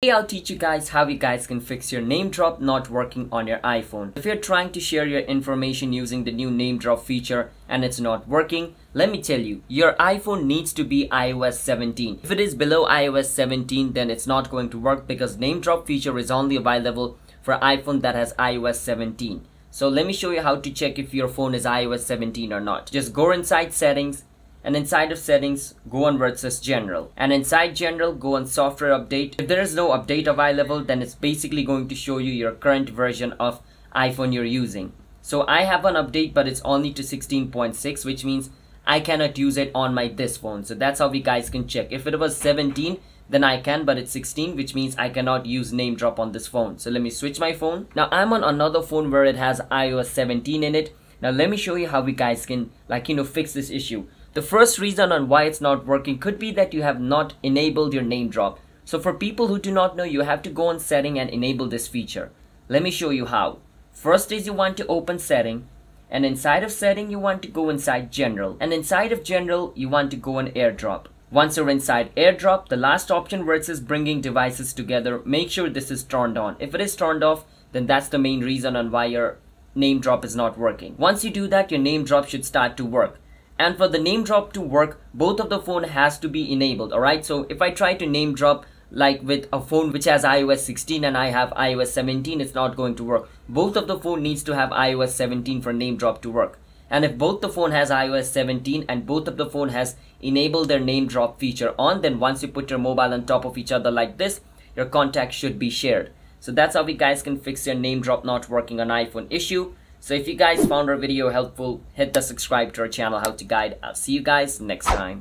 Today I'll teach you guys how you guys can fix your NameDrop not working on your iPhone. If you're trying to share your information using the new NameDrop feature and it's not working, let me tell you, your iPhone needs to be iOS 17. If it is below iOS 17 then it's not going to work because NameDrop feature is only available for iPhone that has iOS 17. So let me show you how to check if your phone is iOS 17 or not. Just go inside settings and inside of settings go on says general. And inside general go on software update. If there is no update available then it's basically going to show you your current version of iphone you're using. So i have an update but it's only to 16.6 which means i cannot use it on my this phone. So that's how we guys can check. If it was 17 then I can but it's 16 which means I cannot use NameDrop on this phone. So let me switch my phone. Now I'm on another phone where it has iOS 17 in it. Now let me show you how we guys can like you know fix this issue the first reason on why it's not working could be that you have not enabled your NameDrop. So for people who do not know, you have to go on setting and enable this feature. Let me show you how. First is you want to open setting and inside of setting you want to go inside general and inside of general you want to go on AirDrop. Once you're inside AirDrop, the last option where it says bringing devices together, make sure this is turned on. If it is turned off, then that's the main reason on why your NameDrop is not working. Once you do that, your NameDrop should start to work and for the NameDrop to work both of the phone has to be enabled alright? So if I try to name drop like with a phone which has iOS 16 and I have iOS 17 it's not going to work. Both of the phone needs to have iOS 17 for NameDrop to work. And if both the phone has iOS 17 and both of the phone has enabled their NameDrop feature on then once you put your mobile on top of each other like this your contacts should be shared. So that's how we guys can fix your NameDrop not working on iPhone issue so if you guys found our video helpful, hit the subscribe to our channel how to guide. I'll see you guys next time.